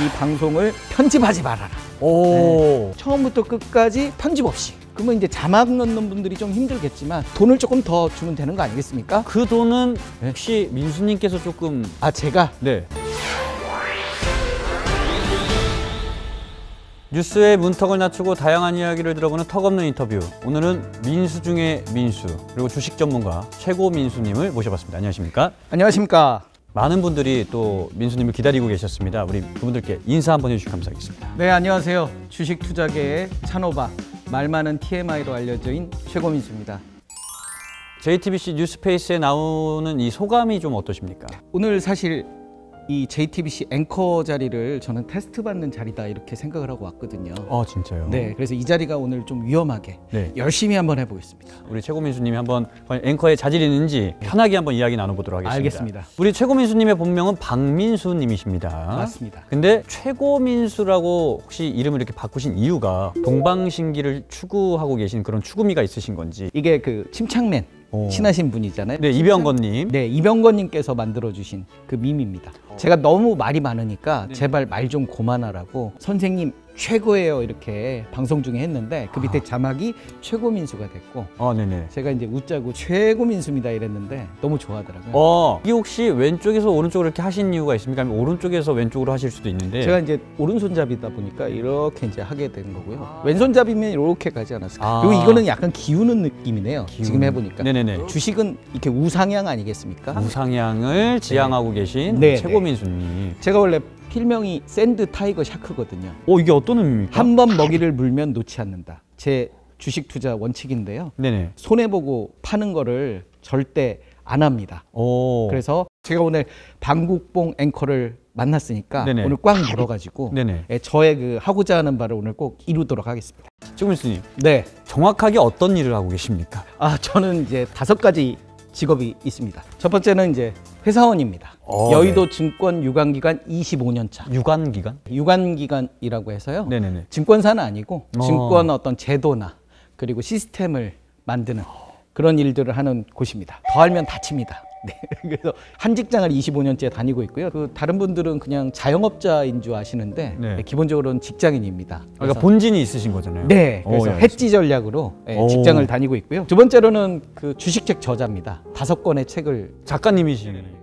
이 방송을 편집하지 말아라. 오. 처음부터 끝까지 편집 없이. 그러면 이제 자막 넣는 분들이 좀 힘들겠지만 돈을 조금 더 주면 되는 거 아니겠습니까? 그 돈은 혹시 민수님께서 조금 아 제가 네. 뉴스의 문턱을 낮추고 다양한 이야기를 들어보는 턱없는 인터뷰. 오늘은 민수 중의 민수 그리고 주식 전문가 최고 민수님을 모셔봤습니다. 안녕하십니까? 안녕하십니까. 많은 분들이 또 민수님을 기다리고 계셨습니다. 우리 그분들께 인사 한번 해주시면 감사하겠습니다. 네 안녕하세요. 주식 투자계의 찬호바 말 많은 TMI로 알려져인 최고민수입니다. JTBC 뉴스페이스에 나오는 이 소감이 좀 어떠십니까? 오늘 사실 이 JTBC 앵커 자리를 저는 테스트 받는 자리다 이렇게 생각을 하고 왔거든요. 아 진짜요? 네, 그래서 이 자리가 오늘 좀 위험하게 네. 열심히 한번 해보겠습니다. 우리 최고민수님이 한번 과연 앵커의 자질이 있는지 편하게 한번 이야기 나눠보도록 하겠습니다. 알겠습니다. 우리 최고민수님의 본명은 박민수님이십니다. 맞습니다. 근데 최고민수라고 혹시 이름을 이렇게 바꾸신 이유가 동방신기를 추구하고 계신 그런 추구미가 있으신 건지. 이게 그 침착맨 오. 친하신 분이잖아요. 네, 이병건님. 네, 이병건님께서 만들어주신 그 밈입니다. 제가 너무 말이 많으니까 네. 제발 말 좀 고만하라고 선생님 최고예요 이렇게 방송 중에 했는데 그 밑에 자막이 최고 민수가 됐고 어, 네네. 제가 이제 웃자고 최고 민수입니다 이랬는데 너무 좋아하더라고요. 어, 이게 혹시 왼쪽에서 오른쪽으로 이렇게 하신 이유가 있습니까? 아니면 오른쪽에서 왼쪽으로 하실 수도 있는데. 제가 이제 오른손잡이다 보니까 이렇게 이제 하게 된 거고요. 왼손잡이면 이렇게 가지 않았을까. 아. 그리고 이거는 약간 기우는 느낌이네요. 기운. 지금 해보니까. 네네네. 주식은 이렇게 우상향 아니겠습니까? 우상향을 지향하고 계신 네, 최고 민수님. 제가 원래 필명이 sand tiger shark거든요. 오, 이게 어떤 의미입니까? 한 번 먹이를 물면 놓지 않는다. 제 주식 투자 원칙인데요. 네네. 손해 보고 파는 거를 절대 안 합니다. 오. 그래서 제가 오늘 방국봉 앵커를 만났으니까 네네. 오늘 꽉 물어가지고 네네. 예, 저의 그 하고자 하는 바를 오늘 꼭 이루도록 하겠습니다. 최고민수님. 네. 정확하게 어떤 일을 하고 계십니까? 아 저는 이제 다섯 가지 직업이 있습니다. 첫 번째는 이제 회사원입니다. 어, 여의도 증권 유관기간 25년 차. 유관기관? 유관기관이라고 해서요. 네네네. 증권사는 아니고 어. 증권 어떤 제도나 그리고 시스템을 만드는 그런 일들을 하는 곳입니다. 더 알면 다칩니다. 네. 그래서 한 직장을 25년째 다니고 있고요. 그 다른 분들은 그냥 자영업자인 줄 아시는데 네. 네, 기본적으로는 직장인입니다. 그러니까 그래서 본진이 있으신 거잖아요. 네, 오, 그래서 예, 해지 전략으로 예, 오. 직장을 다니고 있고요. 두 번째로는 그 주식책 저자입니다. 다섯 권의 책을 작가님이시네.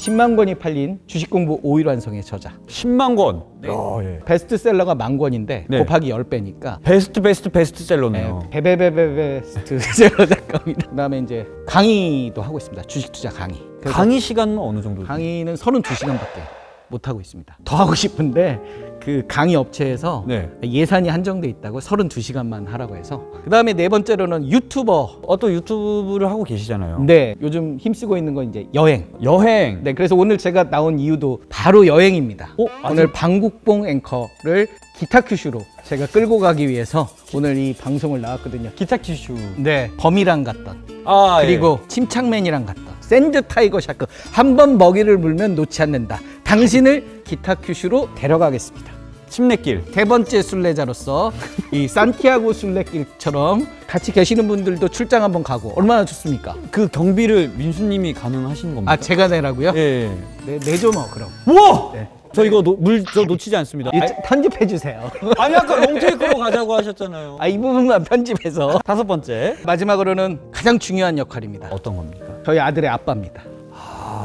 10만 권이 팔린 주식 공부 5일 완성의 저자. 10만 권. 야, 예. 베스트셀러가 만 권인데 네. 곱하기 10배니까 베스트 베스트 베스트셀러네요. 베베베베베스트셀러 작가입니다. 그 다음에 이제 강의도 하고 있습니다. 주식 투자 강의. 강의 시간은 어느 정도? 강의는 32시간밖에 못 하고 있습니다. 더 하고 싶은데 그 강의 업체에서 네. 예산이 한정돼 있다고 32시간만 하라고 해서 그다음에 네 번째로는 유튜버. 어, 또 유튜브를 하고 계시잖아요. 네, 요즘 힘쓰고 있는 건 이제 여행. 여행. 네, 그래서 오늘 제가 나온 이유도 바로 여행입니다. 어, 아직- 오늘 방국봉 앵커를 기타큐슈로 제가 끌고 가기 위해서 오늘 이 방송을 나왔거든요. 기타큐슈. 네, 범이랑 갔던 아, 그리고 침착맨이랑 갔던 sand tiger shark 한 번 먹이를 물면 놓지 않는다. 당신을 기타큐슈로 데려가겠습니다. 예. 순례길. 세 번째 순례자로서 이 산티아고 순례길처럼 같이 계시는 분들도 출장 한번 가고 얼마나 좋습니까? 그 경비를 민수님이 가능하신 겁니까? 아 제가 내라고요? 예. 네, 내줘 뭐 그럼. 우와! 네. 저 이거 물 저 놓치지 않습니다. 이 편집해 주세요. 아니 아까 롱테이크로 가자고 하셨잖아요. 아 이 부분만 편집해서 다섯 번째. 마지막으로는 가장 중요한 역할입니다. 어떤 겁니까? 저희 아들의 아빠입니다.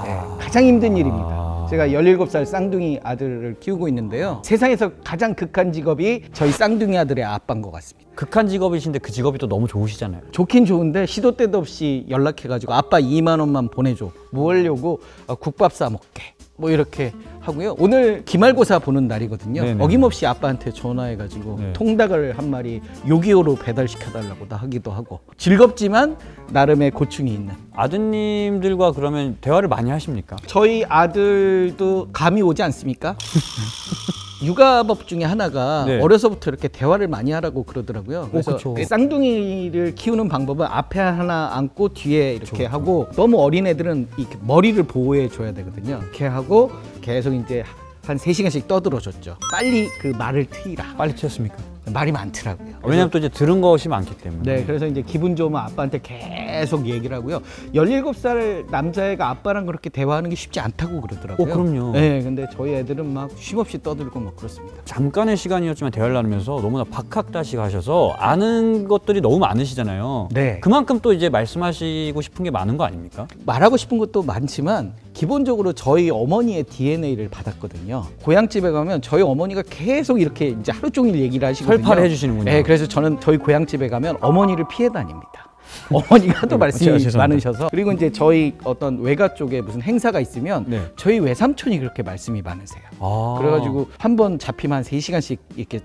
네, 가장 힘든 일입니다. 아. 제가 17살 쌍둥이 아들을 키우고 있는데요. 세상에서 가장 극한 직업이 저희 쌍둥이 아들의 아빠인 것 같습니다. 극한 직업이신데 그 직업이 또 너무 좋으시잖아요. 좋긴 좋은데 시도 때도 없이 연락해가지고 아빠 2만 원만 보내줘. 뭐 하려고 어, 국밥 사 먹게. 뭐 이렇게 하고요. 오늘 기말고사 보는 날이거든요. 네네. 어김없이 아빠한테 전화해가지고 네. 통닭을 한 마리 요기요로 배달시켜달라고 다 하기도 하고 즐겁지만 나름의 고충이 있는 아드님들과 그러면 대화를 많이 하십니까? 저희 아들도 감이 오지 않습니까? 육아법 중에 하나가 네. 어려서부터 이렇게 대화를 많이 하라고 그러더라고요. 그래서 그쵸. 그 쌍둥이를 키우는 방법은 앞에 하나 안고 뒤에 이렇게 하고 너무 어린 애들은 이렇게 머리를 보호해 줘야 되거든요. 이렇게 하고 계속 이제 한 세시간씩 떠들어 줬죠. 빨리 그 말을 트이라. 빨리 튀었습니까? 말이 많더라고요. 왜냐면 또 이제 들은 것이 많기 때문에. 네, 그래서 이제 기분 좋으면 아빠한테 계속 얘기를 하고요. 17살 남자애가 아빠랑 그렇게 대화하는 게 쉽지 않다고 그러더라고요. 어, 그럼요. 네, 근데 저희 애들은 막 쉼없이 떠들고 막 그렇습니다. 잠깐의 시간이었지만 대화를 나누면서 너무나 박학다식 하셔서 아는 것들이 너무 많으시잖아요. 네. 그만큼 또 이제 말씀하시고 싶은 게 많은 거 아닙니까? 말하고 싶은 것도 많지만 기본적으로 저희 어머니의 DNA를 받았거든요. 고향집에 가면 저희 어머니가 계속 이렇게 이제 하루 종일 얘기를 하시거든요. 설파를 해주시는군요. 네, 그래서 저는 저희 고향집에 가면 어머니를 피해 다닙니다. 어머니가 또 말씀이 아, 죄송합니다. 많으셔서 그리고 이제 저희 어떤 외가 쪽에 무슨 행사가 있으면 네. 저희 외삼촌이 그렇게 말씀이 많으세요. 아. 그래가지고 한 번 잡히면 한 3시간씩 이렇게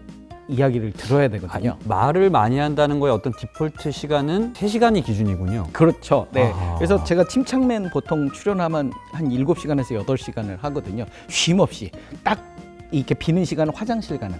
이야기를 들어야 되거든요. 말을 많이 한다는 거에 어떤 디폴트 시간은 3시간이 기준이군요. 그렇죠. 네. 아. 그래서 제가 침착맨 보통 출연하면 한 7시간에서 8시간을 하거든요. 쉼 없이 딱 이렇게 비는 시간은 화장실 가는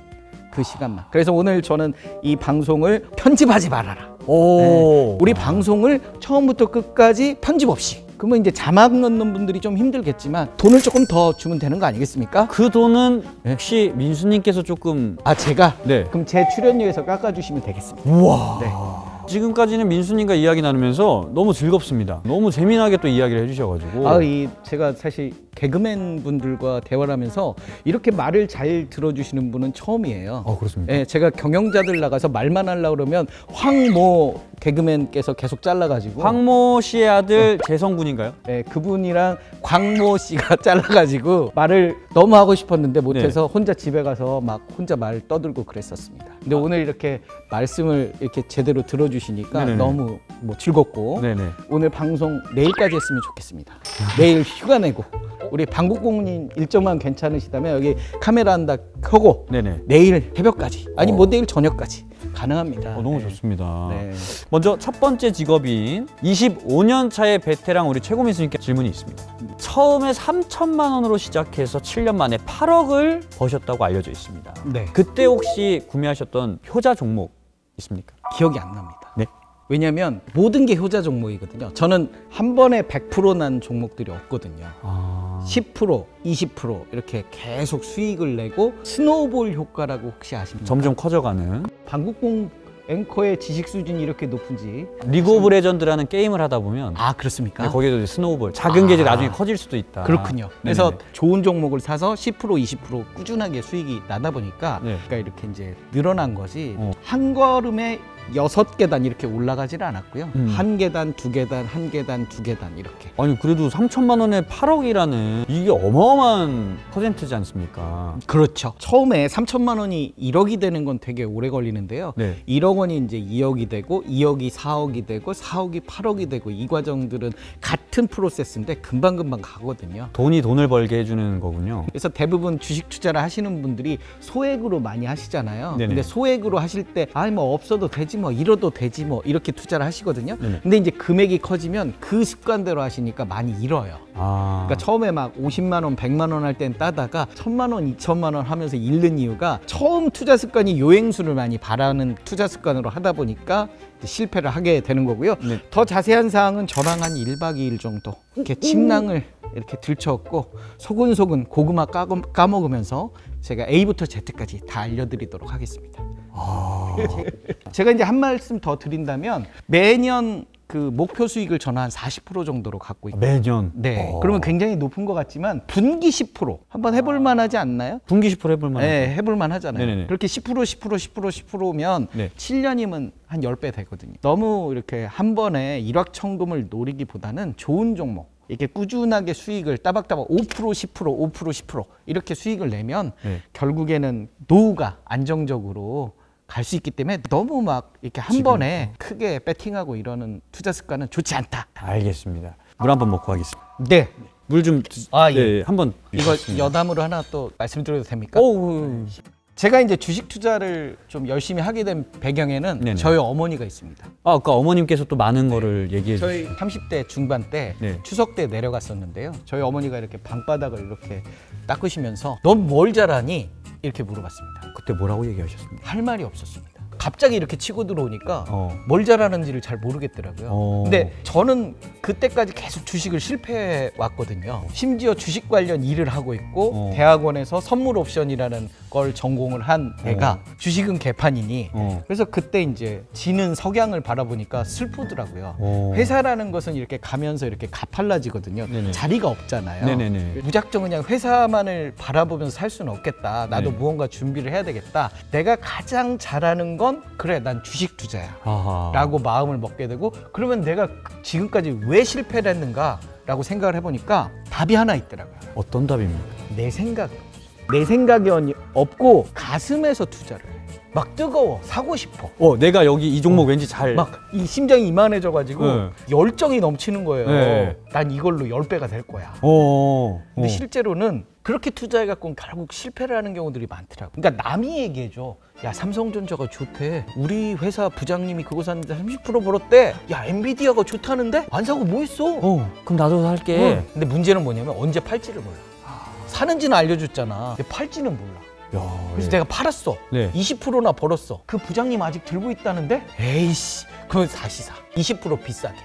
그 시간만. 그래서 오늘 저는 이 방송을 편집하지 말아라. 오. 네. 우리 방송을 처음부터 끝까지 편집 없이. 그러면 이제 자막 넣는 분들이 좀 힘들겠지만 돈을 조금 더 주면 되는 거 아니겠습니까? 그 돈은 혹시 민수님께서 조금 아 제가 네. 그럼 제 출연료에서 깎아주시면 되겠습니다. 우와. 네. 지금까지는 민수님과 이야기 나누면서 너무 즐겁습니다. 너무 재미나게 또 이야기를 해주셔가지고. 아, 이 제가 사실 개그맨 분들과 대화를 하면서 이렇게 말을 잘 들어주시는 분은 처음이에요. 어, 그렇습니까? 예, 제가 경영자들 나가서 말만 하려고 그러면 황모 개그맨께서 계속 잘라가지고 황모 씨의 아들 재성군인가요? 예, 그분이랑 광모 씨가 잘라가지고 말을 너무 하고 싶었는데 못해서 네. 혼자 집에 가서 막 혼자 말 떠들고 그랬었습니다. 근데 오늘 이렇게 말씀을 이렇게 제대로 들어주시니까 네네네. 너무 뭐 즐겁고 네네. 오늘 방송 내일까지 했으면 좋겠습니다. 내일 휴가 내고 우리 방국공님 일정만 괜찮으시다면 여기 카메라 한다 켜고 네네. 내일 새벽까지 아니 뭐 내일 저녁까지 가능합니다. 어, 너무 네. 좋습니다. 네. 먼저 첫 번째 직업인 25년 차의 베테랑 우리 최고민수님께 질문이 있습니다. 처음에 3천만 원으로 시작해서 7년 만에 8억을 버셨다고 알려져 있습니다. 네. 그때 혹시 구매하셨던 효자 종목 있습니까? 기억이 안 납니다. 네. 왜냐하면 모든 게 효자 종목이거든요. 저는 한 번에 100%난 종목들이 없거든요. 아... 10%, 20% 이렇게 계속 수익을 내고 snowball 효과라고 혹시 아십니까? 점점 커져가는 방국공 앵커의 지식 수준이 이렇게 높은지 리그 오브 레전드라는 게임을 하다 보면 아 그렇습니까? 네, 거기에도 snowball 작은 게 이제 아. 나중에 커질 수도 있다. 그렇군요. 그래서. 좋은 종목을 사서 10% 20% 꾸준하게 수익이 나다 보니까 네. 그러니까 이렇게 이제 늘어난 거지 어. 한 걸음에 여섯 계단 이렇게 올라가지는 않았고요. 음. 한 계단, 두 계단, 한 계단, 두 계단 이렇게. 아니 그래도 3천만 원에 8억이라는 이게 어마어마한 퍼센트지 않습니까? 그렇죠. 처음에 3천만 원이 1억이 되는 건 되게 오래 걸리는데요. 네. 1억 원이 이제 2억이 되고 2억이 4억이 되고 4억이 8억이 되고 이 과정들은 같은 프로세스인데 금방금방 가거든요. 돈이 돈을 벌게 해주는 거군요. 그래서 대부분 주식 투자를 하시는 분들이 소액으로 많이 하시잖아요. 네네. 근데 소액으로 하실 때, 아니 뭐 없어도 되지 뭐 잃어도 되지 뭐 이렇게 투자를 하시거든요. 네네. 근데 이제 금액이 커지면 그 습관대로 하시니까 많이 잃어요. 아. 그러니까 처음에 막 50만 원, 100만 원 할 땐 따다가 1000만 원, 2000만 원 하면서 잃는 이유가 처음 투자 습관이 요행수를 많이 바라는 투자 습관으로 하다 보니까 실패를 하게 되는 거고요. 네. 더 자세한 사항은 저랑 한 1박 2일 정도 이렇게 침낭을 이렇게 들쳐엎고 소근소근 고구마 까먹으면서 제가 A부터 Z까지 다 알려드리도록 하겠습니다. 아. 제가 이제 한 말씀 더 드린다면 매년 그 목표 수익을 한40% 정도로 갖고 있고 매년. 네. 어. 그러면 굉장히 높은 것 같지만 분기 10% 한번 해볼 만하지 않나요? 분기 10% 해볼 만한. 네, 해볼 만하잖아요. 네네네. 그렇게 10% 10% 10% 10%면 네. 7년이면 한 10배 되거든요. 너무 이렇게 한 번에 일확천금을 노리기보다는 좋은 종목 이렇게 꾸준하게 수익을 따박따박 5% 10% 5% 10% 이렇게 수익을 내면 네. 결국에는 노후가 안정적으로 갈 수 있기 때문에 너무 막 이렇게 한 지금. 번에 크게 배팅하고 이러는 투자 습관은 좋지 않다. 알겠습니다. 물 한 번 먹고 하겠습니다. 네. 물 좀. 아, 네, 한번. 이거. 여담으로 하나 또 말씀드려도 됩니까? 오. 제가 이제 주식 투자를 좀 열심히 하게 된 배경에는 네네. 저희 어머니가 있습니다. 아, 아까 어머님께서 또 많은 거를 얘기해 저희 주셨어요. 30대 중반 때 네. 추석 때 내려갔었는데요. 저희 어머니가 이렇게 방바닥을 이렇게 닦으시면서 넌 뭘 잘하니? 이렇게 물어봤습니다. 그때 뭐라고 얘기하셨습니까? 할 말이 없었습니다. 갑자기 이렇게 치고 들어오니까 어. 뭘 잘하는지를 잘 모르겠더라고요. 어. 근데 저는 그때까지 계속 주식을 실패해 왔거든요. 심지어 주식 관련 일을 하고 있고 어. 대학원에서 선물 옵션이라는 걸 전공을 한 내가 주식은 개판이니 어. 그래서 그때 이제 지는 석양을 바라보니까 슬프더라고요. 어. 회사라는 것은 이렇게 가면서 이렇게 가팔라지거든요. 네네. 자리가 없잖아요. 네네네. 무작정 그냥 회사만을 바라보면서 살 수는 없겠다. 나도 네. 무언가 준비를 해야 되겠다. 내가 가장 잘하는 건 그래 난 주식 투자야. 아하. 라고 마음을 먹게 되고 그러면 내가 지금까지 왜 실패를 했는가 라고 생각을 해보니까 답이 하나 있더라고요. 어떤 답입니까? 내 생각. 내 생각이 없고 가슴에서 투자를 해. 막 뜨거워. 사고 싶어. 어, 내가 여기 이 종목 왠지 잘 막 이 심장이 이만해져 가지고 네. 열정이 넘치는 거예요. 네. 난 이걸로 열배가될 거야. 어. 근데 어. 실제로는 그렇게 투자해 갖고 결국 실패를 하는 경우들이 많더라고. 그러니까 남이 얘기해 줘. 야 삼성전자가 좋대. 우리 회사 부장님이 그거 샀는데 30% 벌었대. 야 엔비디아가 좋다는데 안 사고 뭐 있어? 어, 그럼 나도 살게. 응. 근데 문제는 뭐냐면 언제 팔지를 몰라. 사는지는 알려줬잖아. 근데 팔지는 몰라. 야, 그래서 예. 내가 팔았어. 네. 20%나 벌었어. 그 부장님 아직 들고 있다는데? 에이씨. 그건 다시 사. 20% 비싸게.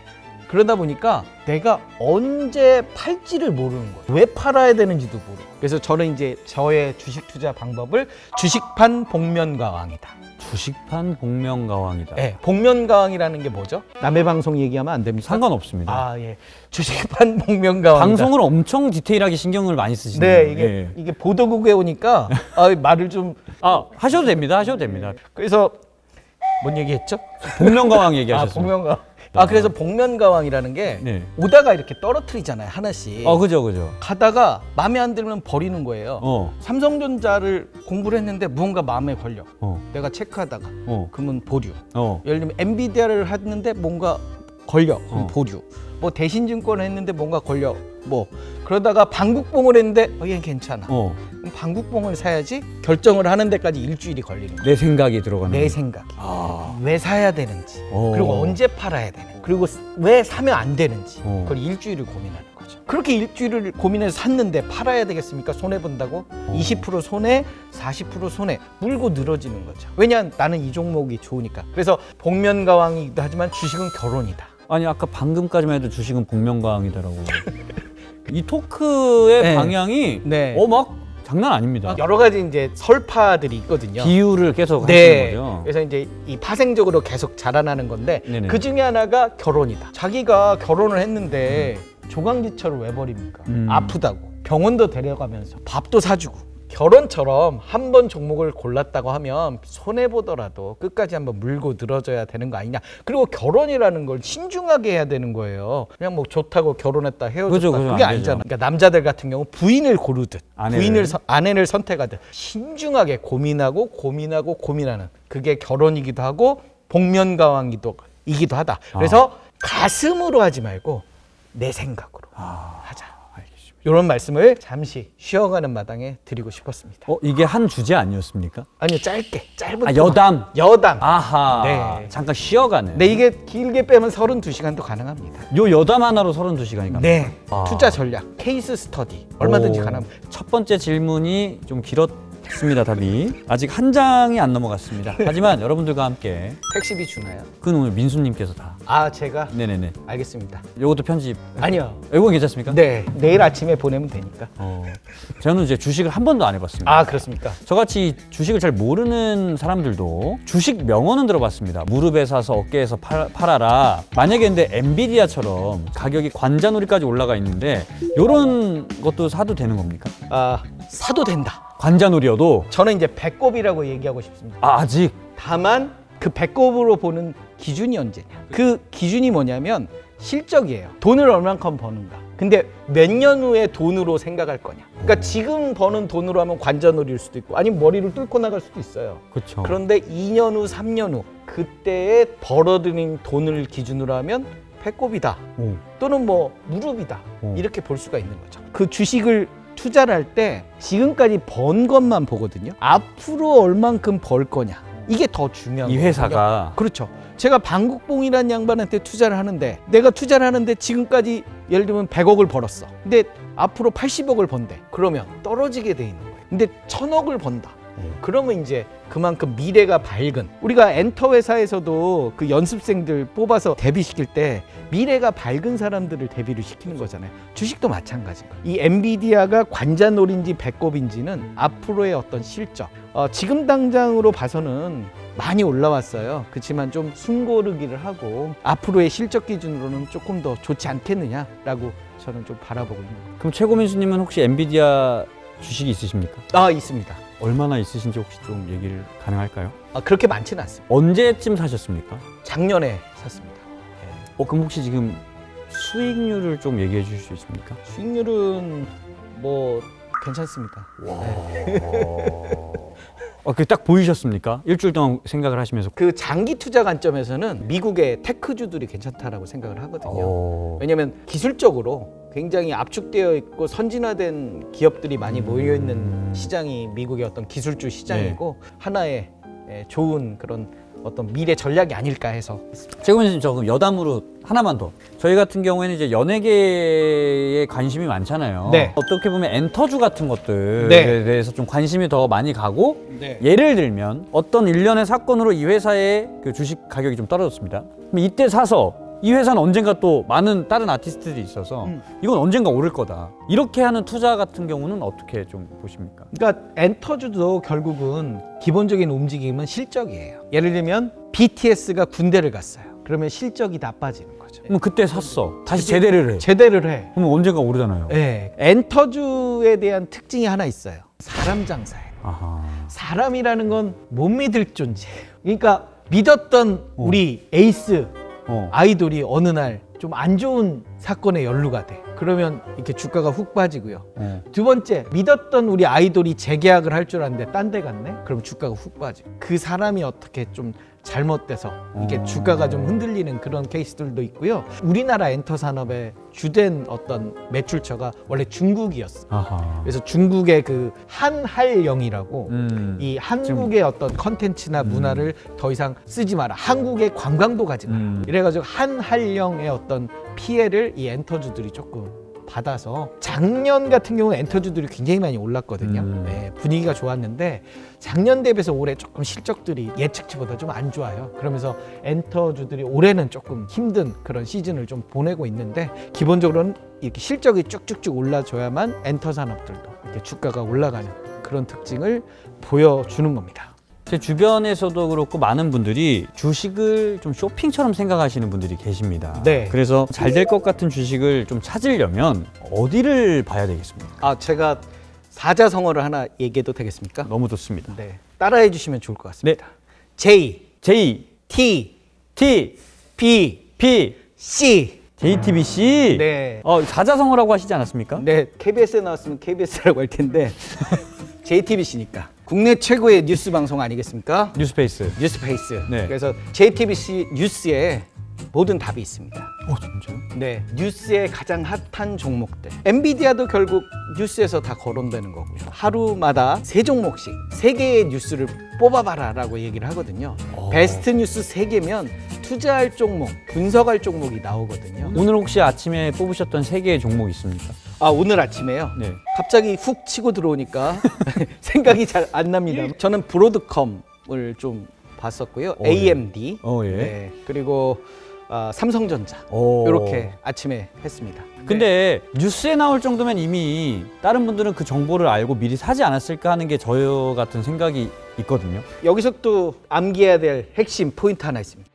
그러다 보니까 내가 언제 팔지를 모르는 거예요. 왜 팔아야 되는지도 모르고. 그래서 저는 이제 저의 주식 투자 방법을 주식판 복면가왕이다. 주식판 복면가왕이다. 네, 복면가왕이라는 게 뭐죠? 남의 방송 얘기하면 안 됩니까? 상관없습니다. 아, 예. 주식판 복면가왕. 방송을 엄청 디테일하게 신경을 많이 쓰시네요. 네, 이게 예. 이게 보도국에 오니까 아, 말을 좀 아, 하셔도 됩니다. 하셔도 됩니다. 그래서 뭔 얘기했죠? 복면가왕 아, 얘기하셨어요. 복면가. 아, 그래서 복면가왕이라는 게 네. 오다가 이렇게 떨어뜨리잖아요, 하나씩. 어, 그죠, 그죠. 가다가 마음에 안 들면 버리는 거예요. 어, 삼성전자를 공부를 했는데 무언가 마음에 걸려. 어, 내가 체크하다가 어, 그러면 보류. 어. 예를 들면 엔비디아를 했는데 뭔가 걸려. 그럼 어. 보류. 뭐 대신증권을 했는데 뭔가 걸려. 뭐 그러다가 방국봉을 했는데 어, 얘는 괜찮아. 어. 방국봉을 사야지 결정을 하는 데까지 일주일이 걸리는 거야. 내 생각이 들어가는. 내 거예요. 생각이. 아. 왜 사야 되는지. 어. 그리고 언제 팔아야 되는지. 그리고 왜 사면 안 되는지. 어. 그걸 일주일을 고민하는 거죠. 그렇게 일주일을 고민해서 샀는데 팔아야 되겠습니까? 손해 본다고? 어. 20% 손해, 40% 손해. 물고 늘어지는 거죠. 왜냐 나는 이 종목이 좋으니까. 그래서 복면가왕이기도 하지만 주식은 결혼이다. 아니 아까 방금까지만 해도 주식은 복면가왕이다라고. 이 토크의 네. 방향이 네. 어막 장난 아닙니다. 여러 가지 이제 설파들이 있거든요. 비유를 계속 네. 하시는 거죠. 그래서 이제 이 파생적으로 계속 자라나는 건데 네네. 그 중에 하나가 결혼이다. 자기가 결혼을 했는데 조강지처를 왜 버립니까? 음. 아프다고 병원도 데려가면서 밥도 사주고 결혼처럼 한 번 종목을 골랐다고 하면 손해 보더라도 끝까지 한번 물고 늘어져야 되는 거 아니냐. 그리고 결혼이라는 걸 신중하게 해야 되는 거예요. 그냥 뭐 좋다고 결혼했다 헤어졌다 그죠, 그죠. 그게. 아니잖아. 그러니까 남자들 같은 경우 부인을 고르듯 아내를. 부인을 선- 아내를 선택하듯 신중하게 고민하고 고민하고 고민하는 그게 결혼이기도 하고 복면가왕이기도 이기도 하다. 그래서 가슴으로 하지 말고 내 생각으로 아, 하자. 이런 말씀을 잠시 쉬어가는 마당에 드리고 싶었습니다. 어 이게 한 주제 아니었습니까? 아니요, 짧게, 짧은 아. 여담. 여담. 아하. 네. 잠깐 쉬어가는. 네, 이게 길게 빼면 32시간도 가능합니다. 요 여담 하나로 32시간이 네, 아. 투자 전략, 케이스 스터디 얼마든지 오. 가능합니다. 첫 번째 질문이 좀 길었 습니다, 답이. 아직 한 장이 안 넘어갔습니다. 하지만 여러분들과 함께 택시비 주나요? 그건 오늘 민수님께서 다. 아, 제가 네네네. 알겠습니다. 요것도 편집. 아니요. 이건 괜찮습니까? 네, 내일 아침에 보내면 되니까. 어. 저는 이제 주식을 한 번도 안 해봤습니다. 아, 그렇습니까? 저같이 주식을 잘 모르는 사람들도 주식 명언은 들어봤습니다. 무릎에 사서 어깨에서 팔, 팔아라. 만약에 근데 엔비디아처럼 가격이 관자놀이까지 올라가 있는데 이런 것도 사도 되는 겁니까? 아, 사도 된다. 관자놀이여도 저는 이제 배꼽이라고 얘기하고 싶습니다. 아, 아직 다만 그 배꼽으로 보는 기준이 언제냐? 그 기준이 뭐냐면 실적이에요. 돈을 얼만큼 버는가. 근데 몇 년 후에 돈으로 생각할 거냐. 그러니까 지금 버는 돈으로 하면 관자놀이일 수도 있고 아니면 머리를 뚫고 나갈 수도 있어요. 그렇죠. 그런데 2년 후, 3년 후 그때에 벌어들인 돈을 기준으로 하면 배꼽이다. 오. 또는 뭐 무릎이다. 오. 이렇게 볼 수가 있는 거죠. 그 주식을 투자를 할 때 지금까지 번 것만 보거든요. 앞으로 얼만큼 벌 거냐. 이게 더 중요한 이 거거든요. 회사가 그렇죠. 제가 방국봉이라는 양반한테 투자를 하는데 내가 투자를 하는데 지금까지 예를 들면 100억을 벌었어. 근데 앞으로 80억을 번대. 그러면 떨어지게 돼 있는 거예요. 근데 1000억을 번다. 그러면 이제 그만큼 미래가 밝은 우리가 엔터 회사에서도 그 연습생들 뽑아서 데뷔시킬 때 미래가 밝은 사람들을 데뷔를 시키는 거잖아요. 주식도 마찬가지인 거예요. 이 엔비디아가 관자놀인지 배꼽인지는 앞으로의 어떤 실적 어, 지금 당장으로 봐서는 많이 올라왔어요. 그렇지만 좀 숨고르기를 하고 앞으로의 실적 기준으로는 조금 더 좋지 않겠느냐라고 저는 좀 바라보고 있는 거예요. 그럼 최고민수님은 혹시 엔비디아 주식이 있으십니까? 아 있습니다. 얼마나 있으신지 혹시 좀 얘기를 가능할까요? 아, 그렇게 많지는 않습니다. 언제쯤 사셨습니까? 작년에 샀습니다. 어 그럼 혹시 지금 수익률을 좀 얘기해 주실 수 있습니까? 수익률은 뭐 괜찮습니다. 어, 그게 딱 보이셨습니까? 일주일 동안 생각을 하시면서. 그 장기 투자 관점에서는 미국의 테크주들이 괜찮다라고 생각을 하거든요. 어... 왜냐하면 기술적으로 굉장히 압축되어 있고 선진화된 기업들이 많이 모여 있는 시장이 미국의 어떤 기술주 시장이고 하나의 예, 좋은 그런 어떤 미래 전략이 아닐까 해서 최고민수님 저 그럼 여담으로 하나만 더. 저희 같은 경우에는 이제 연예계에 관심이 많잖아요. 네. 어떻게 보면 엔터주 같은 것들에 네. 대해서 좀 관심이 더 많이 가고 네. 예를 들면 어떤 일련의 사건으로 이 회사의 그 주식 가격이 좀 떨어졌습니다. 그럼 이때 사서 이 회사는 언젠가 또 많은 다른 아티스트들이 있어서 음. 이건 언젠가 오를 거다. 이렇게 하는 투자 같은 경우는 어떻게 좀 보십니까? 그러니까 엔터주도 결국은 기본적인 움직임은 실적이에요. 예를 들면 BTS가 군대를 갔어요. 그러면 실적이 나빠지는 거죠. 그럼 그때 샀어. 다시 제대를 해. 제대를 해. 그럼 언젠가 오르잖아요. 네. 엔터주에 대한 특징이 하나 있어요. 사람 장사예요. 아하. 사람이라는 건 못 믿을 존재예요. 그러니까 믿었던 우리 에이스 어. 아이돌이 어느 날 좀 안 좋은 사건에 연루가 돼. 그러면 이렇게 주가가 훅 빠지고요. 어. 두 번째, 믿었던 우리 아이돌이 재계약을 할줄 알았는데 딴 데 갔네? 그럼 주가가 훅 빠지고. 그 사람이 어떻게 좀 잘못돼서 이게 어. 주가가 좀 흔들리는 그런 케이스들도 있고요. 우리나라 엔터 산업의 주된 어떤 매출처가 원래 중국이었어. 아하. 그래서 중국의 그 한할령이라고 음. 이 한국의 어떤 컨텐츠나 문화를 더 이상 쓰지 마라. 한국의 관광도 가지 마라. 음. 이래가지고 한할령의 어떤 피해를 이 엔터주들이 조금 받아서 작년 같은 경우는 엔터주들이 굉장히 많이 올랐거든요. 음. 네, 분위기가 좋았는데 작년 대비해서 올해 조금 실적들이 예측치보다 좀 안 좋아요. 그러면서 엔터주들이 올해는 조금 힘든 그런 시즌을 좀 보내고 있는데 기본적으로는 이렇게 실적이 쭉쭉쭉 올라줘야만 엔터 산업들도 이렇게 주가가 올라가는 그런 특징을 보여주는 겁니다. 제 주변에서도 그렇고 많은 분들이 주식을 좀 쇼핑처럼 생각하시는 분들이 계십니다. 네. 그래서 잘 될 것 같은 주식을 좀 찾으려면 어디를 봐야 되겠습니까? 아 제가 사자성어를 하나 얘기해도 되겠습니까? 너무 좋습니다. 네, 따라해 주시면 좋을 것 네. 같습니다. J, J, T, T, B, P, C. JTBC. 네. 어, 사자성어라고 하시지 않았습니까? 네, KBS에 나왔으면 KBS라고 할 텐데 JTBC니까 국내 최고의 뉴스 방송 아니겠습니까? 뉴스페이스. 뉴스페이스. 네. 그래서 JTBC 뉴스에 모든 답이 있습니다. 어, 진짜요? 네, 뉴스의 가장 핫한 종목들. 엔비디아도 결국 뉴스에서 다 거론되는 거고요. 하루마다 세 종목씩 세 개의 뉴스를 뽑아봐라라고 얘기를 하거든요. 어. 베스트 뉴스 세 개면 투자할 종목, 분석할 종목이 나오거든요. 오늘 혹시 아침에 뽑으셨던 세 개의 종목 있습니까? 아 오늘 아침에요. 네. 갑자기 훅 치고 들어오니까 생각이 잘 안 납니다. 저는 브로드컴을 좀 봤었고요. 어, 예. AMD. 어, 예. 네, 그리고 아, 삼성전자. 오. 이렇게 아침에 했습니다. 근데 뉴스에 나올 정도면 이미 다른 분들은 그 정보를 알고 미리 사지 않았을까 하는 게 저 같은 생각이 있거든요. 여기서 또 암기해야 될 핵심 포인트 하나 있습니다.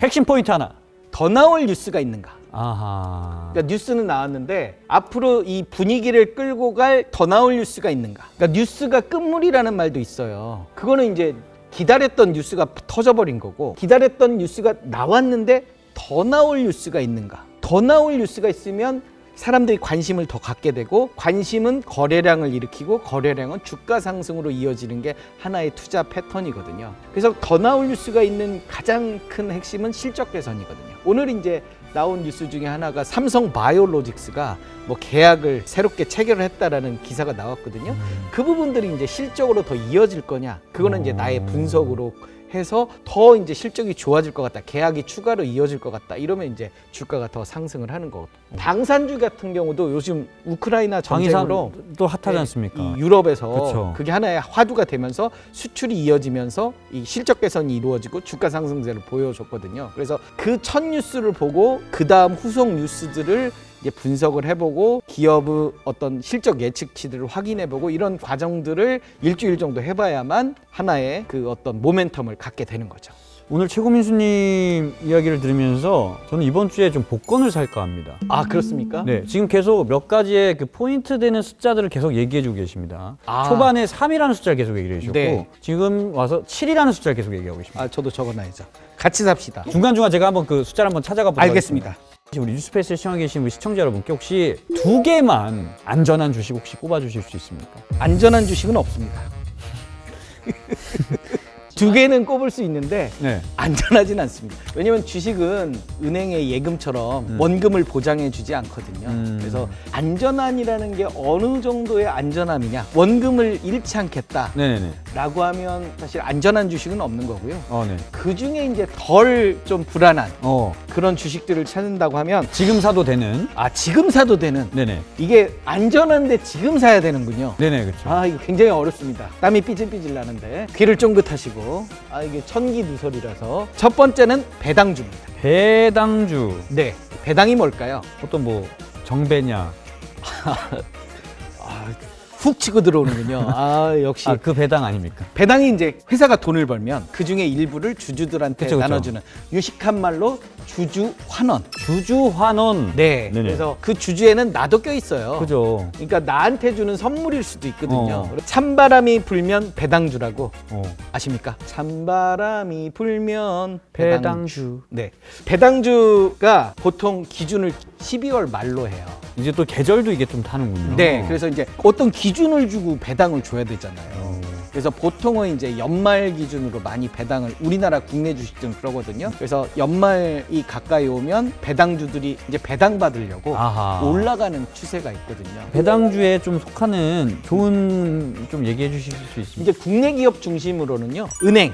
핵심 포인트 하나. 더 나올 뉴스가 있는가? 아하. 그러니까 뉴스는 나왔는데 앞으로 이 분위기를 끌고 갈 더 나올 뉴스가 있는가? 그러니까 뉴스가 끝물이라는 말도 있어요. 그거는 이제 기다렸던 뉴스가 터져버린 거고 기다렸던 뉴스가 나왔는데 더 나올 뉴스가 있는가? 더 나올 뉴스가 있으면 사람들이 관심을 더 갖게 되고 관심은 거래량을 일으키고 거래량은 주가 상승으로 이어지는 게 하나의 투자 패턴이거든요. 그래서 더 나올 뉴스가 있는 가장 큰 핵심은 실적 개선이거든요. 오늘 이제 나온 뉴스 중에 하나가 삼성 바이오로직스가 뭐 계약을 새롭게 체결을 했다라는 기사가 나왔거든요. 그 부분들이 이제 실적으로 더 이어질 거냐? 그거는 이제 나의 분석으로 해서 더 이제 실적이 좋아질 것 같다. 계약이 추가로 이어질 것 같다. 이러면 이제 주가가 더 상승을 하는 거고. 방산주 같은 경우도 요즘 우크라이나 전쟁으로 또 핫하지 네, 않습니까? 이 유럽에서 그쵸. 그게 하나의 화두가 되면서 수출이 이어지면서 이 실적 개선이 이루어지고 주가 상승세를 보여줬거든요. 그래서 그 첫 뉴스를 보고 그 다음 후속 뉴스들을 분석을 해보고 기업의 어떤 실적 예측치들을 확인해보고 이런 과정들을 일주일 정도 해봐야만 하나의 그 어떤 모멘텀을 갖게 되는 거죠. 오늘 최고민수님 이야기를 들으면서 저는 이번 주에 좀 복권을 살까 합니다. 아 그렇습니까? 네, 지금 계속 몇 가지의 그 포인트 되는 숫자들을 계속 얘기해주고 계십니다. 아. 초반에 3이라는 숫자를 계속 얘기해 주셨고 네. 지금 와서 7이라는 숫자를 계속 얘기하고 계십니다. 아 저도 적어놔야죠. 같이 삽시다. 중간중간 제가 한번 그 숫자를 한번 찾아가 보도록 알겠습니다. 하겠습니다. 우리 뉴스페이스에 시청해 계신 우리 시청자 여러분께 혹시 두 개만 안전한 주식 혹시 꼽아 주실 수 있습니까? 안전한 주식은 없습니다. 두 개는 꼽을 수 있는데 네. 안전하진 않습니다. 왜냐하면 주식은 은행의 예금처럼 원금을 보장해 주지 않거든요. 음. 그래서 안전한이라는 게 어느 정도의 안전함이냐. 원금을 잃지 않겠다라고 네네네. 하면 사실 안전한 주식은 없는 거고요. 어, 네. 그 중에 이제 덜 좀 불안한 어, 그런 주식들을 찾는다고 하면 지금 사도 되는 아 지금 사도 되는 네네. 이게 안전한데 지금 사야 되는군요. 네네, 그렇죠. 아 이거 굉장히 어렵습니다. 땀이 삐질삐질 나는데 귀를 쫑긋하시고 아 이게 천기 누설이라서 첫 번째는 배당주입니다. 배당주. 네, 배당이 뭘까요? 어떤 뭐 정배냐. 훅 치고 들어오는군요. 아 역시 아, 그 배당 아닙니까? 배당이 이제 회사가 돈을 벌면 그 중에 일부를 주주들한테 그쵸, 그쵸. 나눠주는 유식한 말로 주주 환원. 주주 환원. 네, 네네. 그래서 그 주주에는 나도 껴 있어요. 그죠. 그러니까 나한테 주는 선물일 수도 있거든요. 어. 찬바람이 불면 배당주라고 어. 아십니까? 찬바람이 불면 배당주. 네. 배당주가 보통 기준을 12월 말로 해요. 이제 또 계절도 이게 좀 타는군요. 네. 그래서 이제 어떤 기준 을 주고 배당을 줘야 되잖아요. 어. 그래서 보통은 이제 연말 기준으로 많이 배당을 우리나라 국내 주식들은 그러거든요. 그래서 연말이 가까이 오면 배당주들이 이제 배당 받으려고 아하. 올라가는 추세가 있거든요. 배당주에 좀 속하는 좋은 좀 얘기해 주실 수 있습니까? 이제 국내 기업 중심으로는요. 은행,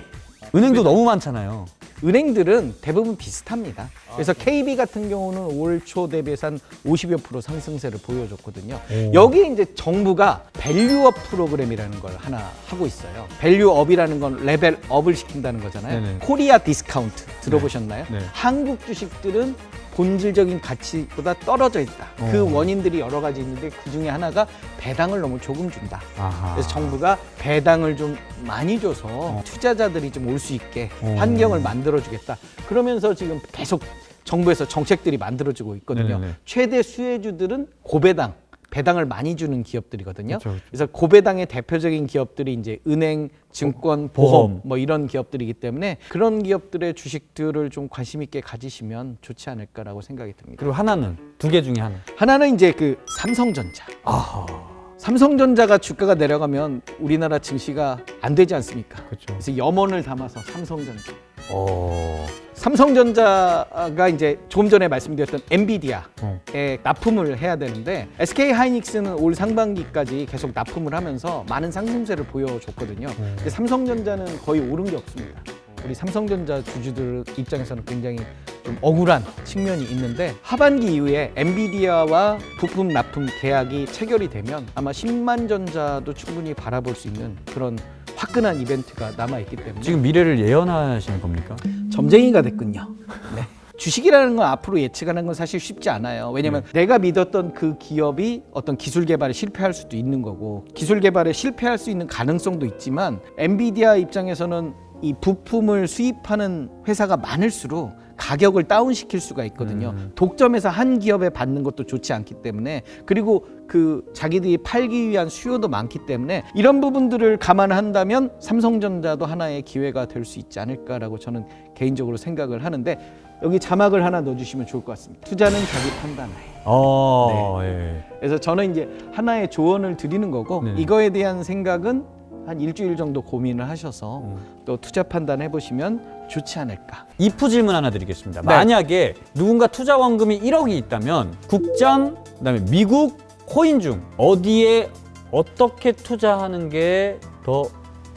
은행도 너무 많잖아요. 은행들은 대부분 비슷합니다. 그래서 KB 같은 경우는 올 초 대비해서 한 50여 프로 상승세를 보여줬거든요. 오. 여기 이제 정부가 value up 프로그램이라는 걸 하나 하고 있어요. 밸류업이라는 건 레벨업을 시킨다는 거잖아요. 네네. Korea discount 들어보셨나요? 네. 한국 주식들은 본질적인 가치보다 떨어져 있다. 그 어. 원인들이 여러 가지 있는데 그 중에 하나가 배당을 너무 조금 준다. 아하. 그래서 정부가 배당을 좀 많이 줘서 투자자들이 좀 올 수 있게 어. 환경을 만들어주겠다. 그러면서 지금 계속 정부에서 정책들이 만들어지고 있거든요. 네네네. 최대 수혜주들은 고배당. 배당을 많이 주는 기업들이거든요. 그쵸, 그쵸. 그래서 고배당의 대표적인 기업들이 이제 은행, 증권, 보험, 보험. 뭐 이런 기업들이기 때문에 그런 기업들의 주식들을 좀 관심 있게 가지시면 좋지 않을까라고 생각이 듭니다. 그리고 하나는 두 개 중에 하나. 하나는 이제 그 삼성전자. 아하. 삼성전자가 주가가 내려가면 우리나라 증시가 안 되지 않습니까? 그렇죠. 그래서 염원을 담아서 삼성전자. 어. 삼성전자가 이제 조금 전에 말씀드렸던 엔비디아에 어. 납품을 해야 되는데 SK 하이닉스는 올 상반기까지 계속 납품을 하면서 많은 상승세를 보여줬거든요. 근데 삼성전자는 거의 오른 게 없습니다. 우리 삼성전자 주주들 입장에서는 굉장히 좀 억울한 측면이 있는데 하반기 이후에 엔비디아와 부품 납품 계약이 체결이 되면 아마 10만 전자도 충분히 바라볼 수 있는 그런 화끈한 이벤트가 남아 있기 때문에 지금 미래를 예언하시는 겁니까? 점쟁이가 됐군요. 네. 주식이라는 건 앞으로 예측하는 건 사실 쉽지 않아요. 왜냐면 내가 믿었던 그 기업이 어떤 기술 개발에 실패할 수도 있는 거고 기술 개발에 실패할 수 있는 가능성도 있지만 엔비디아 입장에서는 이 부품을 수입하는 회사가 많을수록 가격을 다운시킬 수가 있거든요. 독점해서 한 기업에 받는 것도 좋지 않기 때문에 그리고 그 자기들이 팔기 위한 수요도 많기 때문에 이런 부분들을 감안한다면 삼성전자도 하나의 기회가 될 수 있지 않을까라고 저는 개인적으로 생각을 하는데 여기 자막을 하나 넣어주시면 좋을 것 같습니다. 투자는 자기 판단하에. 어, 예. 그래서 저는 이제 하나의 조언을 드리는 거고 네. 이거에 대한 생각은 한 일주일 정도 고민을 하셔서 음. 또 투자 판단해 보시면 좋지 않을까. 이프 질문 하나 드리겠습니다. 네. 만약에 누군가 투자 원금이 1억이 있다면 국장, 그다음에 미국, 코인 중 어디에 어떻게 투자하는 게 더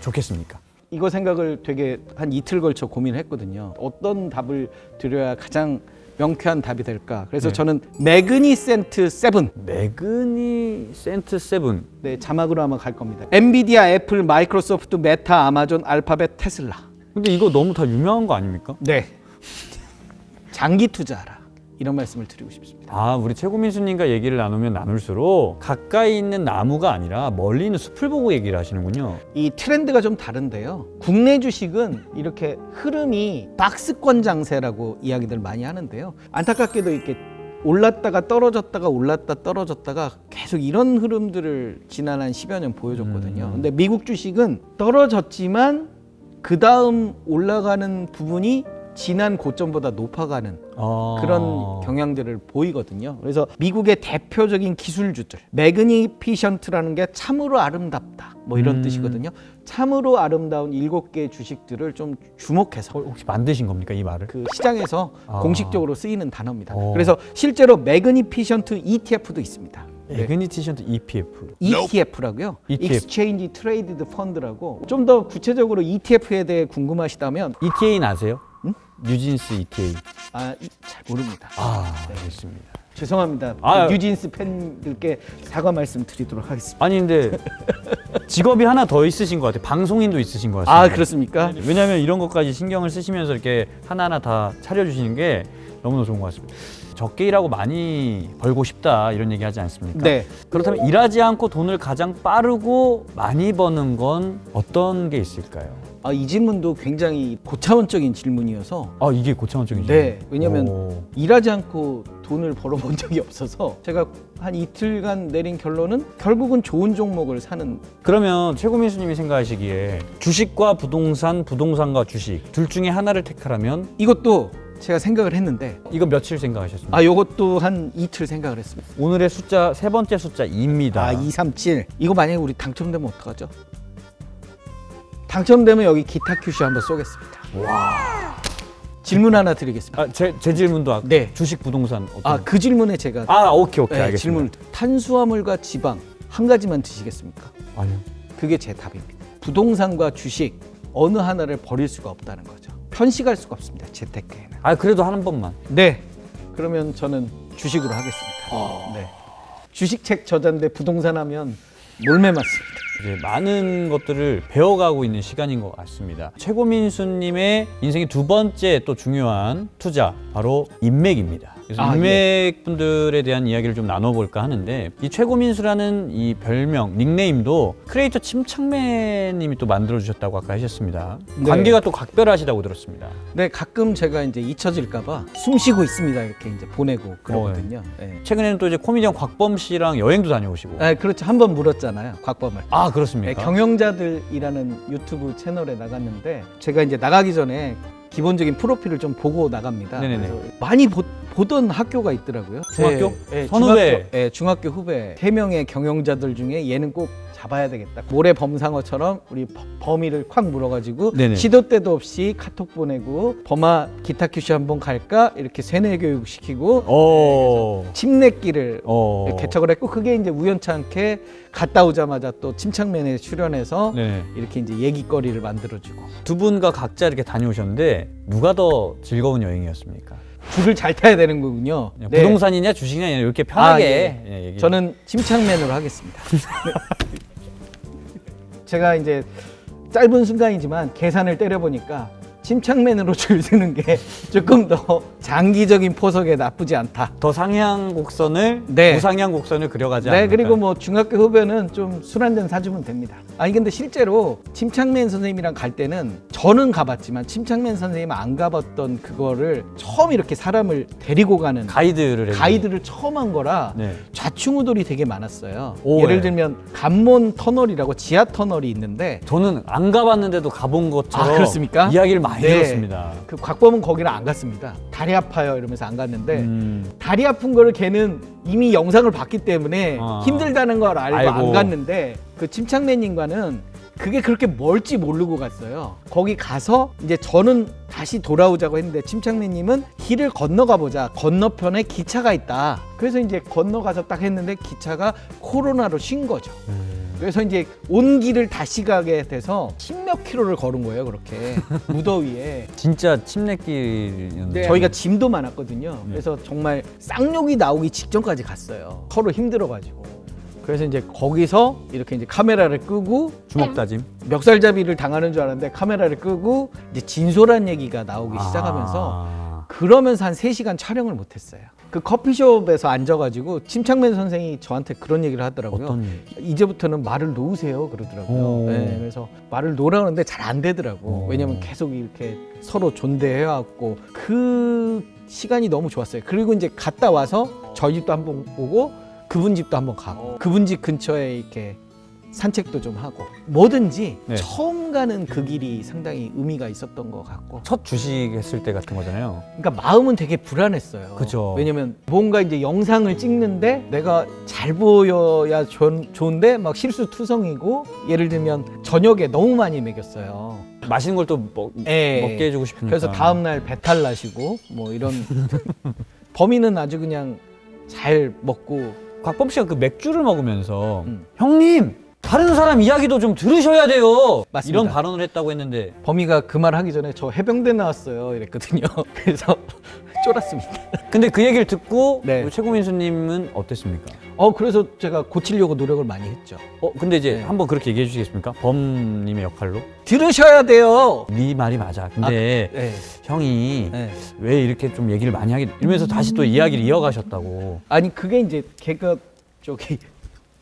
좋겠습니까? 이거 생각을 되게 한 이틀 걸쳐 고민을 했거든요. 어떤 답을 드려야 가장 명쾌한 답이 될까? 그래서 네. 저는 Magnificent Seven Magnificent Seven. 네, 자막으로 한번 갈 겁니다. 엔비디아, 애플, 마이크로소프트, 메타, 아마존, 알파벳, 테슬라. 근데 이거 너무 다 유명한 거 아닙니까? 네. 장기 투자하라. 이런 말씀을 드리고 싶습니다. 아, 우리 최고민수님과 얘기를 나누면 나눌수록 가까이 있는 나무가 아니라 멀리 있는 숲을 보고 얘기를 하시는군요. 이 트렌드가 좀 다른데요. 국내 주식은 이렇게 흐름이 박스권 장세라고 이야기들 많이 하는데요. 안타깝게도 이렇게 올랐다가 떨어졌다가 올랐다 떨어졌다가 계속 이런 흐름들을 지난 한 10여 년 보여줬거든요. 음. 근데 미국 주식은 떨어졌지만 그 다음 올라가는 부분이 지난 고점보다 높아가는 아. 그런 경향들을 보이거든요. 그래서 미국의 대표적인 기술주들, Magnificent라는 게 참으로 아름답다. 뭐 이런 음. 뜻이거든요. 참으로 아름다운 일곱 개의 주식들을 좀 주목해서 어, 혹시 만드신 겁니까 이 말을? 그 시장에서 아. 공식적으로 쓰이는 단어입니다. 어. 그래서 실제로 Magnificent ETF도 있습니다. Magnificent EPF. ETF라고요. ETF. Exchange Traded Fund라고 좀 더 구체적으로 ETF에 대해 궁금하시다면 ETA는 아세요? 응? 뉴진스 ETA. 아, 이- 잘 모릅니다. 아, 알겠습니다. 죄송합니다. 아, 뉴진스 팬들께 사과 말씀 드리도록 하겠습니다. 아니 근데 직업이 하나 더 있으신 것 같아요. 방송인도 있으신 것 같아요. 아 그렇습니까? 왜냐하면 이런 것까지 신경을 쓰시면서 이렇게 하나하나 다 차려주시는 게 너무너무 좋은 것 같습니다. 적게 일하고 많이 벌고 싶다 이런 얘기 하지 않습니까? 네. 그렇다면 일하지 않고 돈을 가장 빠르고 많이 버는 건 어떤 게 있을까요? 아, 이 질문도 굉장히 고차원적인 질문이어서 아 이게 고차원적인 네, 왜냐면 오. 일하지 않고 돈을 벌어본 적이 없어서 제가 한 이틀간 내린 결론은 결국은 좋은 종목을 사는 그러면 최고민수님이 생각하시기에 주식과 부동산, 부동산과 주식 둘 중에 하나를 택하라면 이것도 제가 생각을 했는데 이거 며칠 생각하셨습니까? 아 요것도 한 이틀 생각을 했습니다. 오늘의 숫자 세 번째 숫자 2입니다. 아 237. 이거 만약에 우리 당첨되면 어떡하죠? 당첨되면 여기 기타 큐시 한번 쏘겠습니다. 와. 질문 하나 드리겠습니다. 아, 제, 제 질문도 아까 네. 주식 부동산 아그 질문에 제가 아 오케이 오케이 네, 알겠습니다. 질문을 탄수화물과 지방 한 가지만 드시겠습니까? 아니요. 그게 제 답입니다. 부동산과 주식 어느 하나를 버릴 수가 없다는 거죠. 편식할 수가 없습니다. 재테크에는. 아 그래도 한 번만. 네. 그러면 저는 주식으로 하겠습니다. 네. 주식책 저자인데 부동산 하면 몰매 맞습니다. 이제 많은 것들을 배워가고 있는 시간인 것 같습니다. 최고민수님의 인생의 두 번째 또 중요한 투자 바로 인맥입니다. 그래서 아, 인맥 분들에 대한 이야기를 좀 나눠볼까 하는데 이 최고민수라는 이 별명 닉네임도 크리에이터 침착맨님이 또 만들어 주셨다고 아까 하셨습니다. 네. 관계가 또 각별하시다고 들었습니다. 네, 가끔 제가 이제 잊혀질까봐 숨 쉬고 있습니다. 이렇게 이제 보내고 그러거든요. 네. 최근에는 또 이제 코미디언 곽범 씨랑 여행도 다녀오시고. 아, 그렇죠. 한 번 물었잖아요. 곽범을. 아 네, 그렇습니까? 경영자들이라는 유튜브 채널에 나갔는데 제가 이제 나가기 전에 기본적인 프로필을 좀 보고 나갑니다. 네네네. 그래서 많이 보, 던 학교가 있더라고요. 중학교? 네, 네, 선후배? 중학교, 네, 중학교 후배 세 명의 경영자들 중에 얘는 꼭 잡아야 되겠다. 모래 범상어처럼 우리 버- 범위를 콱 물어가지고 네네. 시도 때도 없이 카톡 보내고 범아 기타 큐시 한번 갈까 이렇게 세뇌 교육 시키고 어. 침례길을 어. 개척을 했고 그게 이제 우연찮게 갔다 오자마자 또 침착맨에 출연해서 네. 이렇게 이제 얘기거리를 만들어주고 두 분과 각자 이렇게 다녀오셨는데 누가 더 즐거운 여행이었습니까? 줄을 잘 타야 되는 거군요. 그냥 네. 부동산이냐 주식이냐 이렇게 편하게 아, 예. 예. 저는 침착맨으로 하겠습니다. 네. 제가 이제 짧은 순간이지만 계산을 때려보니까 침착맨으로 줄 서는 게 조금 더 장기적인 포석에 나쁘지 않다. 더 상향 곡선을 네. 우상향 곡선을 그려가지 네, 않을까. 그리고 뭐 중학교 후배는 좀 술 한 잔 사주면 됩니다. 아니 근데 실제로 침착맨 선생님이랑 갈 때는 저는 가봤지만 침착맨 선생님 안 가봤던 그거를 처음 이렇게 사람을 데리고 가는 가이드를 해주는. 가이드를 처음 한 거라 네. 좌충우돌이 되게 많았어요. 오, 예를 네. 들면 간몬 터널이라고 지하 터널이 있는데 저는 안 가봤는데도 가본 것처럼 아, 그렇습니까? 이야기를 많이 네. 들었습니다. 그 곽범은 거기를 안 갔습니다. 다리 아파요 이러면서 안 갔는데 음, 다리 아픈 거를 걔는 이미 영상을 봤기 때문에 아. 힘들다는 걸 알고, 알고. 안 갔는데 그 침착맨님과는 그게 그렇게 멀지 모르고 갔어요. 거기 가서 이제 저는 다시 돌아오자고 했는데 침착맨님은 길을 건너가 보자. 건너편에 기차가 있다. 그래서 이제 건너가서 딱 했는데 기차가 코로나로 쉰 거죠. 음. 그래서 이제 온 길을 다시 가게 돼서 십몇 킬로를 걸은 거예요, 그렇게 무더위에. 진짜 침례길이었는데 네, 저희가 짐도 많았거든요. 그래서 정말 쌍욕이 나오기 직전까지 갔어요. 서로 힘들어가지고. 그래서 이제 거기서 이렇게 이제 카메라를 끄고 주먹 다짐. 멱살잡이를 당하는 줄 알았는데 카메라를 끄고 이제 진솔한 얘기가 나오기 시작하면서 아. 그러면서 한 3시간 촬영을 못 했어요. 그 커피숍에서 앉아가지고 침착맨 선생이 저한테 그런 얘기를 하더라고요. 어떤 일? 이제부터는 말을 놓으세요 그러더라고요. 오. 네, 그래서 말을 놓으라는데 잘 안 되더라고. 오. 왜냐면 계속 이렇게 서로 존대해왔고 그 시간이 너무 좋았어요. 그리고 이제 갔다 와서 저희 집도 한번 오고 그분 집도 한번 가고 그분 집 근처에 이렇게 산책도 좀 하고 뭐든지 네. 처음 가는 그 길이 상당히 의미가 있었던 것 같고 첫 주식 했을 때 같은 거잖아요. 그러니까 마음은 되게 불안했어요. 그죠. 왜냐면 뭔가 이제 영상을 찍는데 내가 잘 보여야 좋, 좋은데 막 실수 투성이고 예를 들면 저녁에 너무 많이 먹였어요. 맛있는 걸 또 먹, 예. 먹게 해주고 싶으니까. 그래서 다음 날 배탈 나시고 뭐 이런 범인은 아주 그냥 잘 먹고 곽범 씨가 그 맥주를 먹으면서 음. 형님 다른 사람 이야기도 좀 들으셔야 돼요. 맞습니다. 이런 발언을 했다고 했는데 범이가 그 말 하기 전에 저 해병대 나왔어요 이랬거든요. 그래서 쫄았습니다. 근데 그 얘기를 듣고 네. 우리 최고민수님은 어땠습니까? 어 그래서 제가 고치려고 노력을 많이 했죠. 어 근데 이제 네. 한번 그렇게 얘기해 주시겠습니까? 범님의 역할로 들으셔야 돼요. 네 말이 맞아. 근데 네. 형이 네. 왜 이렇게 좀 얘기를 많이 하게 이러면서 다시 또 이야기를 이어가셨다고. 아니 그게 이제 걔가 저기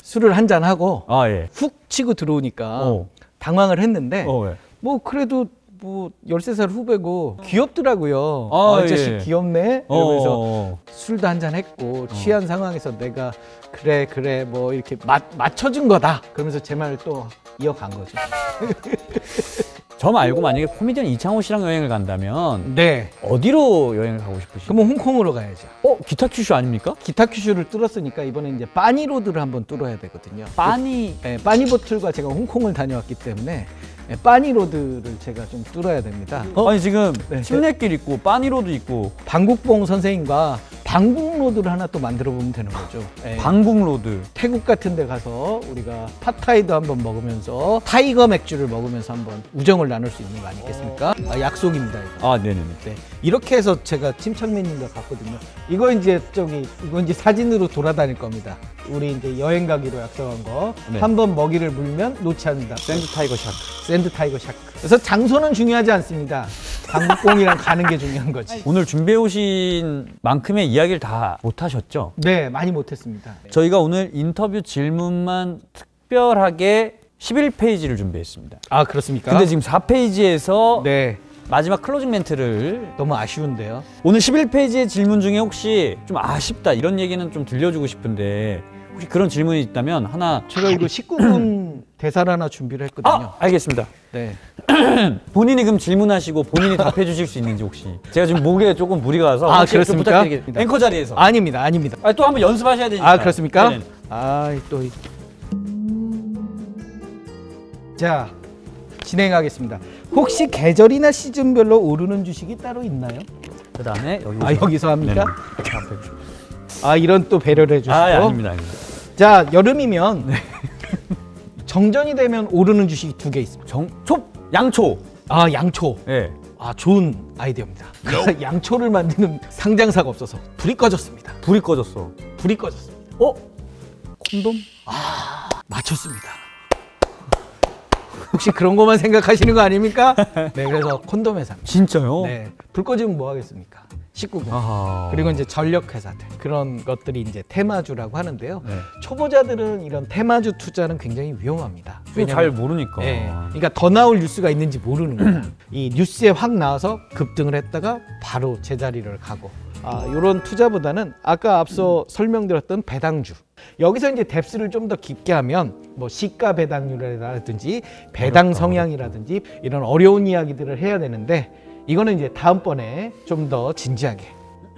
술을 한 잔 하고 아 예. 훅 치고 들어오니까 어. 당황을 했는데 어 예. 뭐 그래도 뭐 13살 후배고 귀엽더라고요. 아, 아, 저씨 예. 귀엽네. 이러면서 어. 술도 한 잔 했고 취한 상황에서 내가 그래 그래 뭐 이렇게 맞, 맞춰준 거다. 그러면서 제 말을 또 이어간 거죠. 저 말고 만약에 코미디언 이창호 씨랑 여행을 간다면 네. 어디로 여행을 가고 싶으시죠? 그러면 홍콩으로 가야죠. 어 기타 큐슈 아닙니까? 기타 큐슈를 뚫었으니까 이번에 이제 빠니로드를 한번 뚫어야 되거든요. 빠니 네, 빠니보틀과 제가 홍콩을 다녀왔기 때문에 네, 빠니로드를 제가 좀 뚫어야 됩니다. 어? 아니 지금 네. 침례길 있고 빠니로드 있고 방국봉 선생님과 방국로드를 하나 또 만들어 보면 되는 거죠. 네. 방국로드 태국 같은 데 가서 우리가 팟타이도 한번 먹으면서 타이거 맥주를 먹으면서 한번 우정을 나눌 수 있는 거 아니겠습니까? 아, 약속입니다, 이거. 아 네네네 네. 이렇게 해서 제가 침착맨님과 갔거든요. 이거 이제 저기 이거 이제 사진으로 돌아다닐 겁니다. 우리 이제 여행 가기로 약속한 거. 네. 한 번 먹이를 물면 놓지 않는다. sand tiger shark sand tiger shark. 그래서 장소는 중요하지 않습니다. 방국공이랑 가는 게 중요한 거지. 오늘 준비해 오신 만큼의 이야기를 다 못 하셨죠? 네, 많이 못 했습니다. 저희가 오늘 인터뷰 질문만 특별하게 11페이지를 준비했습니다 아 그렇습니까? 근데 지금 4페이지에서 네, 마지막 closing 멘트를 너무 아쉬운데요. 오늘 11페이지의 질문 중에 혹시 좀 아쉽다 이런 얘기는 좀 들려주고 싶은데 혹시 그런 질문이 있다면 하나 제가 이거 19분 대사를 하나 준비를 했거든요. 아 알겠습니다 네. 본인이 그럼 질문하시고 본인이 답해 주실 수 있는지 혹시 제가 지금 목에 조금 무리가 와서 아, 혹시 좀 그렇습니까? 부탁드리겠습니다 앵커 자리에서 아닙니다, 아닙니다. 아, 또 한번 연습하셔야 되니까 아 그렇습니까? 네네. 아 또. 이- 자 진행하겠습니다. 혹시 계절이나 시즌별로 오르는 주식이 따로 있나요? 그다음에 여기 아 여기서 합니까? 네네. 앞에 주- 아 이런 또 배려를 해주시고. 아 예, 아닙니다 아닙니다 자 여름이면 정전이 되면 오르는 주식이 두 개 있습니다. 정초 양초 아 양초. 예아 좋은 아이디어입니다. 양초를 만드는 상장사가 없어서 불이 꺼졌습니다. 불이 꺼졌어 불이 꺼졌습니다. 어 콘돔 맞췄습니다. 혹시 그런 것만 생각하시는 거 아닙니까? 네, 그래서 콘돔 회사. 진짜요 네, 불 꺼지면 뭐 하겠습니까? 19금. 아하 그리고 이제 전력 회사들 그런 것들이 이제 테마주라고 하는데요. 네. 초보자들은 이런 테마주 투자는 굉장히 위험합니다. 잘 모르니까 네, 그러니까 더 나올 뉴스가 있는지 모르는 거예요. 이 뉴스에 확 나와서 급등을 했다가 바로 제자리를 가고. 아, 이런 투자보다는 아까 앞서 설명드렸던 배당주. 여기서 이제 뎁스를 좀 더 깊게 하면 뭐 시가 배당률이라든지 배당 성향이라든지 이런 어려운 이야기들을 해야 되는데 이거는 이제 다음번에 좀 더 진지하게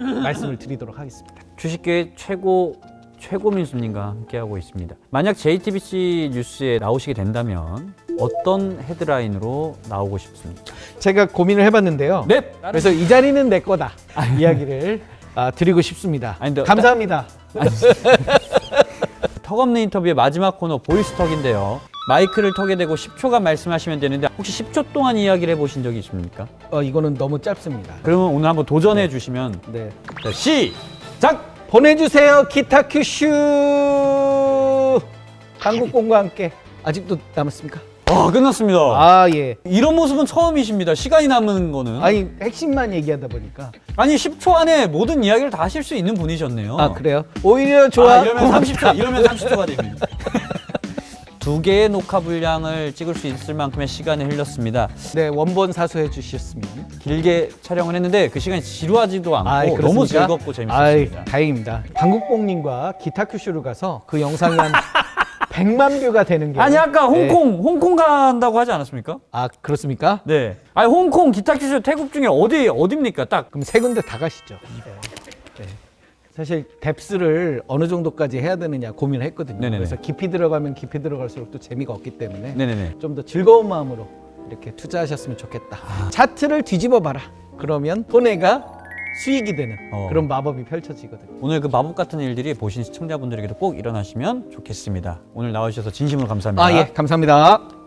말씀을 드리도록 하겠습니다. 주식계 최고 최고 민수님과 함께하고 있습니다. 만약 JTBC 뉴스에 나오시게 된다면 어떤 헤드라인으로 나오고 싶습니까? 제가 고민을 해봤는데요. 네. 그래서 이 자리는 내 거다 이야기를 아, 드리고 싶습니다. 아니, 근데 감사합니다. 턱없는 인터뷰의 마지막 코너 보이스톡인데요. 마이크를 턱에 대고 10초간 말씀하시면 되는데 혹시 10초 동안 이야기를 해보신 적이 있습니까? 어, 이거는 너무 짧습니다. 그러면 오늘 한번 도전해 주시면 네. 자, 시작! 보내주세요 기타 큐슈 한국공과 함께 아직도 남았습니까? 아 끝났습니다. 아 예. 이런 모습은 처음이십니다. 시간이 남은 거는. 아니, 아니 핵심만 얘기하다 보니까 10초 안에 모든 이야기를 다 하실 수 있는 분이셨네요. 아 그래요? 오히려 좋아. 아, 이러면 고맙다. 30초, 이러면 30초가 됩니다. 두 개의 녹화 분량을 찍을 수 있을 만큼의 시간이 흘렸습니다. 네 원본 사수해 주셨으면. 길게 촬영을 했는데 그 시간이 지루하지도 않고 아이, 너무? 즐겁고 아이, 재밌었습니다. 다행입니다. 방국봉님과 기타큐슈로 가서 그 영상이 한 100만 view가 되는 게 아니 아까 네. 홍콩 홍콩 간다고 하지 않았습니까? 아 그렇습니까? 네. 아니 홍콩 기타큐슈 태국 중에 어디 어디입니까? 딱 그럼 세 군데 다 가시죠. 네. 네. 사실 depth를 어느 정도까지 해야 되느냐 고민을 했거든요. 네네네. 그래서 깊이 들어가면 깊이 들어갈수록 또 재미가 없기 때문에. 좀 더 즐거운 마음으로 이렇게 투자하셨으면 좋겠다. 차트를 뒤집어 봐라. 그러면 손해가 수익이 되는 어. 그런 마법이 펼쳐지거든요. 오늘 그 마법 같은 일들이 보신 시청자분들에게도 꼭 일어나시면 좋겠습니다. 오늘 나와주셔서 진심으로 감사합니다. 아 예, 감사합니다.